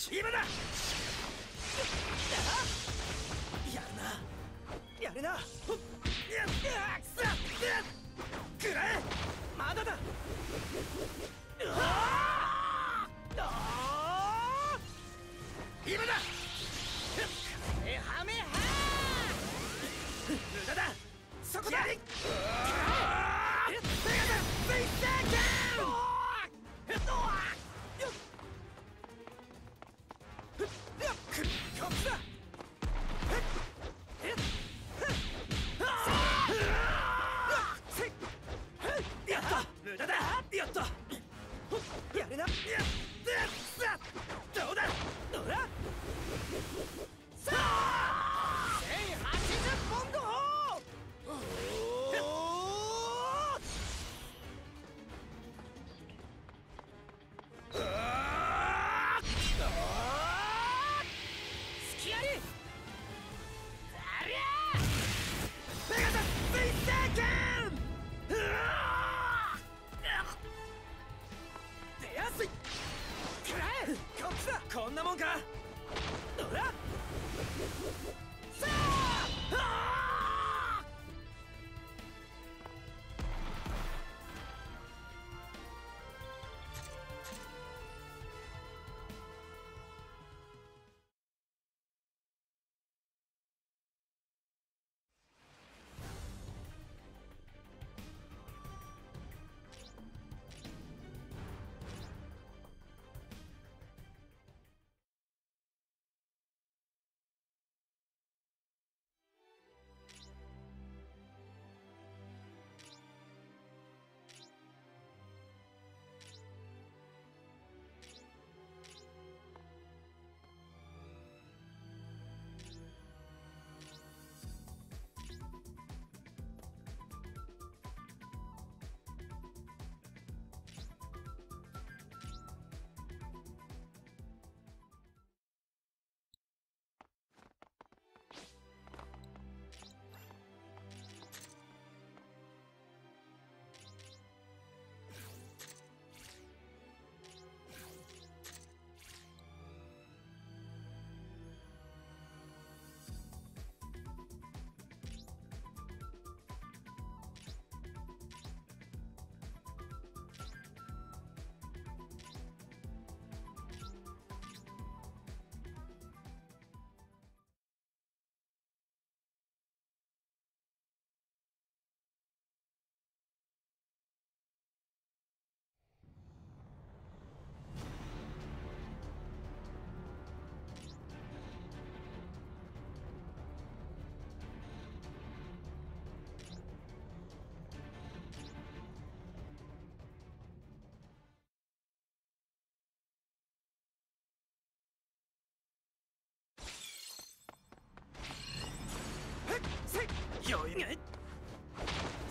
今だ。やるな。やるな。やるな。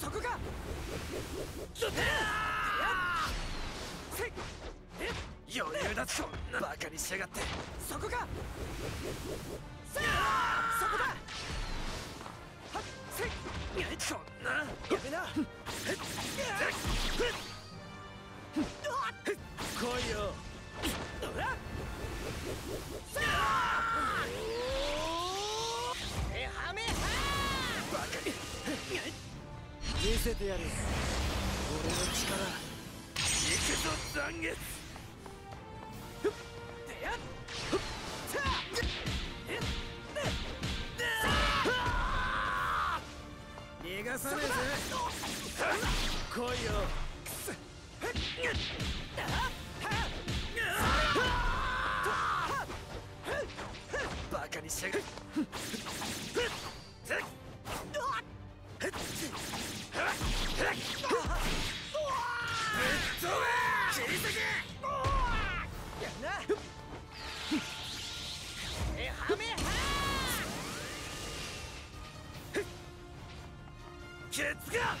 そこか余裕だこんなバカにしやがってそこかそこだそんなやめな来いよせてやる。俺の力いくぞ残月。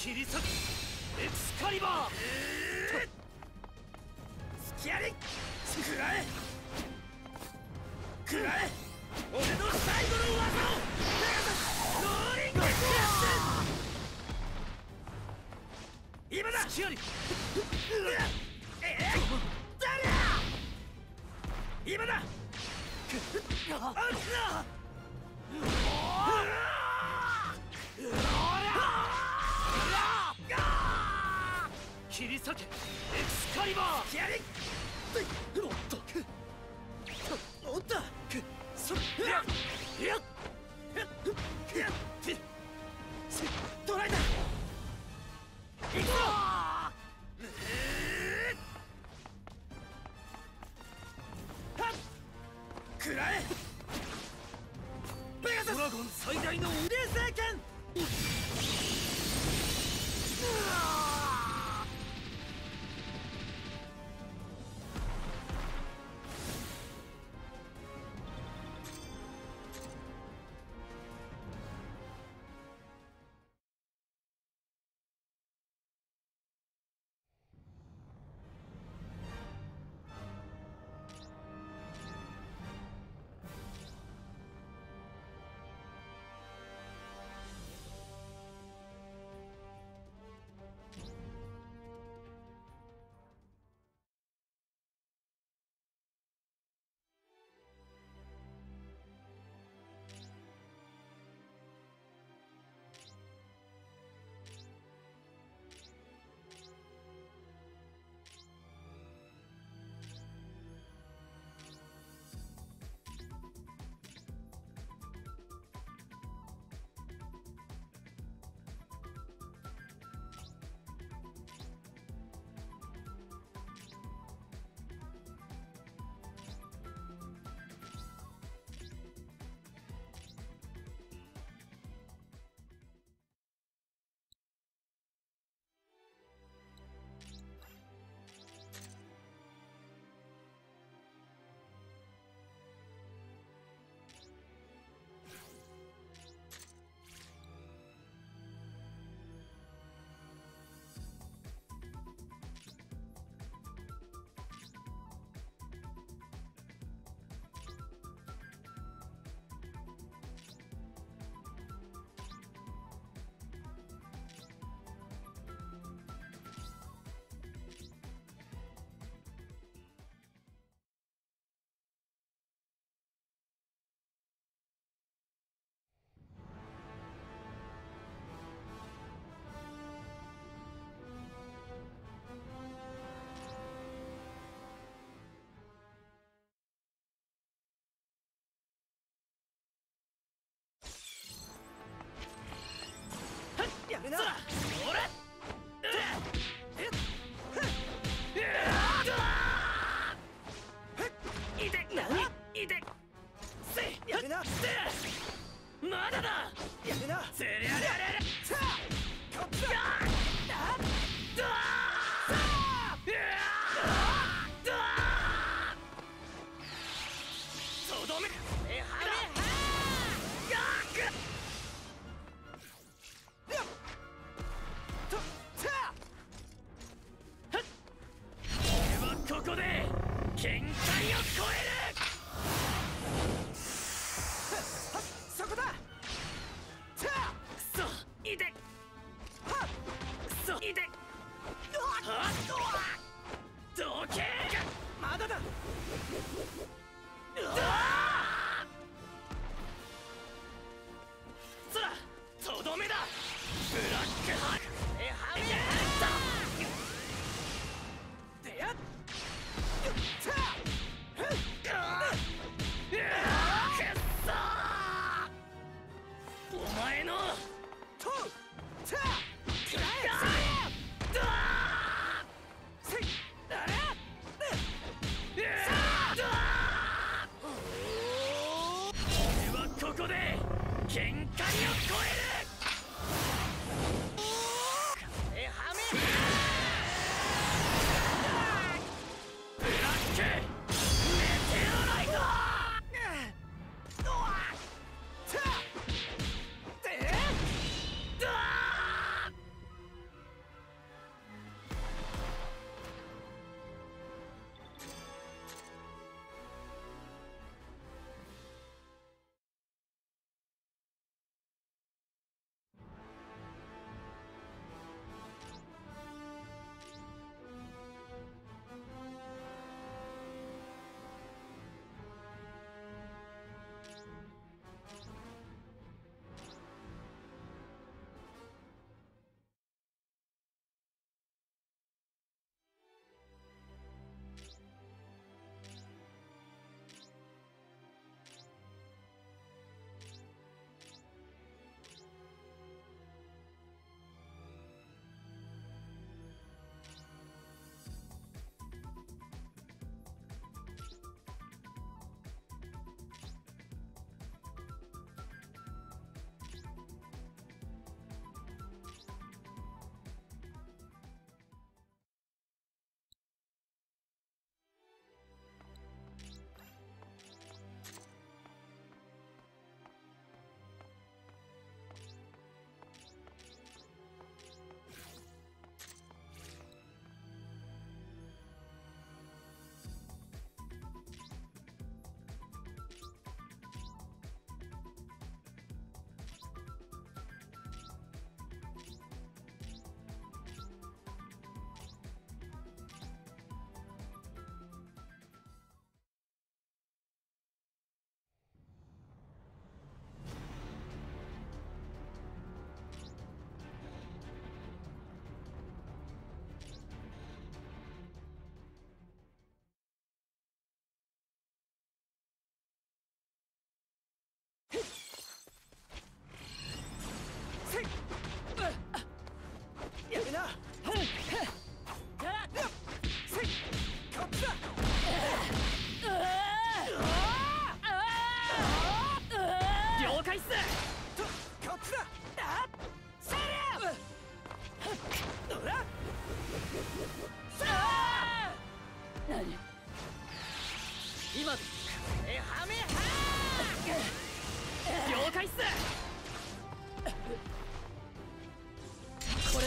切り裂けエクスカリバー。スキャリ食らえ。食らえ。俺の最後の技をローリング今だ。スキャリええ誰だ？今だ。あっ切り裂けエクスカリバー。やれおっとおったそれややや捕らえた行くぞくらえペガサスドラゴン最大の腕めなせりゃりゃりゃりゃさあれ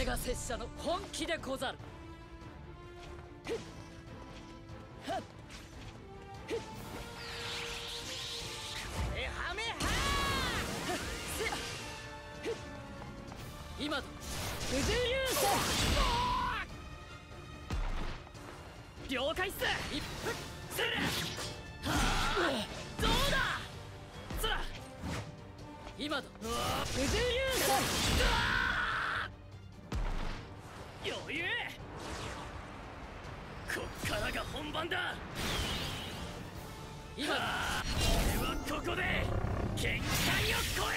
が拙者の本気でござる。今。俺はここで限界を超え